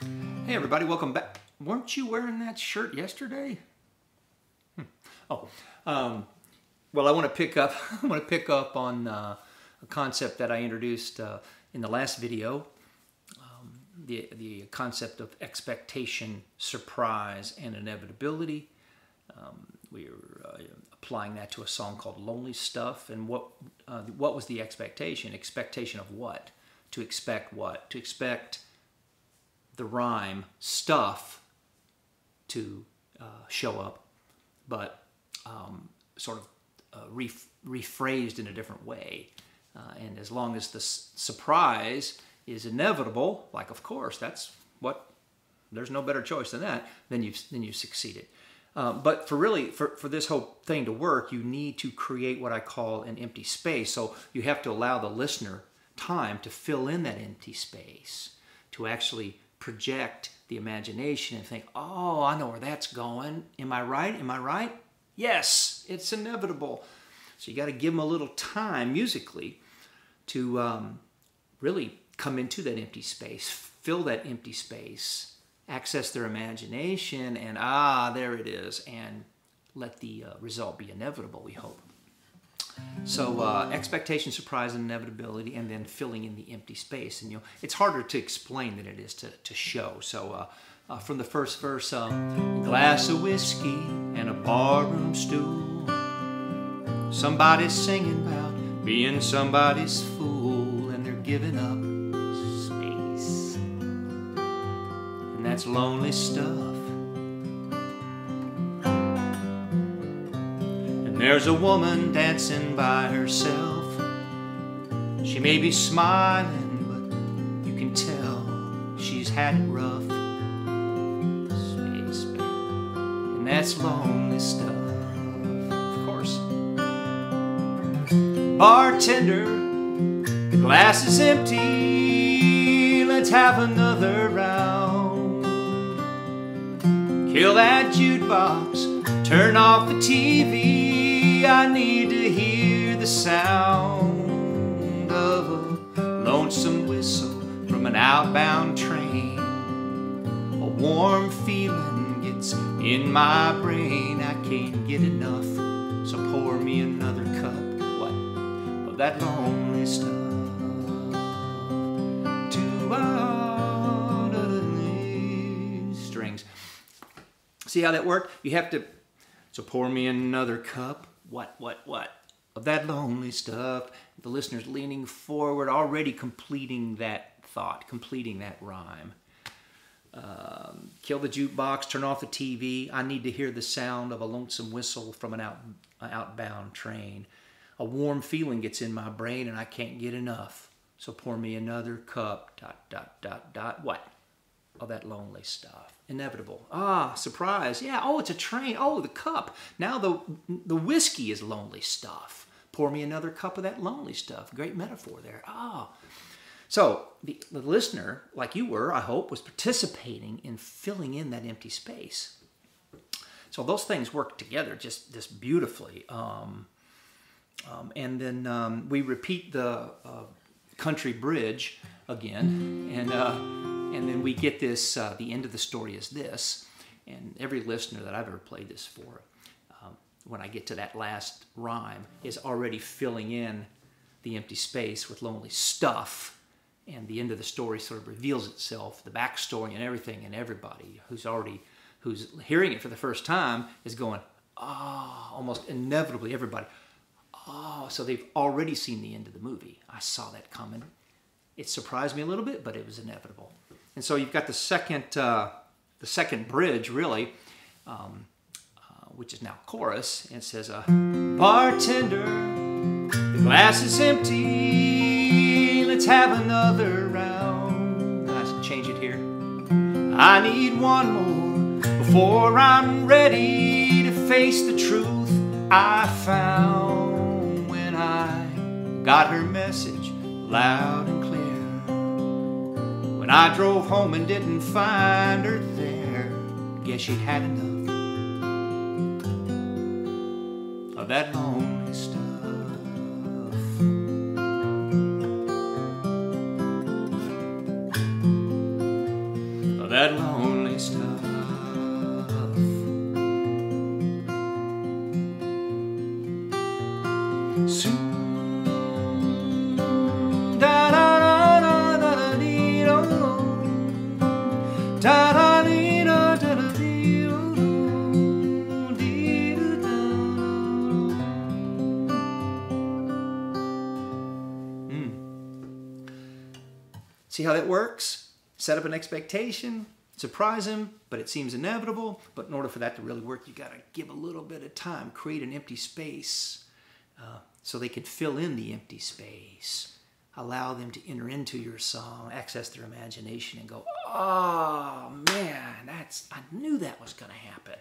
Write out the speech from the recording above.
Hey everybody, welcome back. Weren't you wearing that shirt yesterday? Hmm. Oh, um, well, I want to pick up. I want to pick up on uh, a concept that I introduced uh, in the last video. Um, the the concept of expectation, surprise, and inevitability. Um, we are uh, applying that to a song called "Lonely Stuff." And what uh, what was the expectation? Expectation of what? To expect what? To expect the rhyme stuff to uh, show up, but um, sort of uh, ref- rephrased in a different way. Uh, and as long as the surprise is inevitable, like of course that's what there's no better choice than that, then you've then you've succeeded. Uh, but for really for, for this whole thing to work, you need to create what I call an empty space. So you have to allow the listener time to fill in that empty space, to actually project the imagination and think, oh, I know where that's going. Am I right? Am I right? Yes, it's inevitable. So you got to give them a little time musically to um, really come into that empty space, fill that empty space, access their imagination, and ah, there it is, and let the uh, result be inevitable, we hope. So uh, expectation, surprise, and inevitability, and then filling in the empty space. And you know, it's harder to explain than it is to, to show. So uh, uh, from the first verse, uh, glass of whiskey and a barroom stool. Somebody's singing about being somebody's fool, and they're giving up space. And that's lonely stuff. There's a woman dancing by herself. She may be smiling, but you can tell she's had it rough. And that's lonely stuff. Of course. Bartender, the glass is empty. Let's have another round. Kill that jukebox, turn off the TV. I need to hear the sound of a lonesome whistle from an outbound train. A warm feeling gets in my brain. I can't get enough, so pour me another cup. What? Of that lonely stuff. Strings. See how that worked? You have to. So pour me another cup. What, what, what? Of that lonely stuff. The listener's leaning forward, already completing that thought, completing that rhyme. Um, kill the jukebox, turn off the TV. I need to hear the sound of a lonesome whistle from an out, outbound train. A warm feeling gets in my brain and I can't get enough. So pour me another cup. Dot, dot, dot, dot. What? Of that lonely stuff. Inevitable. Ah, surprise. Yeah. Oh, it's a train. Oh, the cup. Now the the whiskey is lonely stuff. Pour me another cup of that lonely stuff. Great metaphor there. Ah. So the, the listener, like you were, I hope, was participating in filling in that empty space. So those things work together just just beautifully. Um, um, and then um, we repeat the uh, country bridge again, and uh, and then we get this. Uh, the end of the story is this, and every listener that I've ever played this for, um, when I get to that last rhyme, is already filling in the empty space with lonely stuff, and the end of the story sort of reveals itself, the backstory and everything, and everybody who's already who's hearing it for the first time is going, ah, oh, almost inevitably everybody. Oh, so they've already seen the end of the movie. I saw that coming. It surprised me a little bit, but it was inevitable. And so you've got the second, uh, the second bridge, really, um, uh, which is now chorus, and says, uh, "Bartender, the glass is empty. Let's have another round." I change it here. I need one more before I'm ready to face the truth I found when I got her message loud and. When I drove home and didn't find her there, guess she'd had enough of that lonely stuff. Of that lonely stuff. Soon, See how that works? Set up an expectation, surprise them, but it seems inevitable. But in order for that to really work, you got to give a little bit of time, create an empty space uh, so they can fill in the empty space. Allow them to enter into your song, access their imagination, and go, oh man, that's I knew that was going to happen.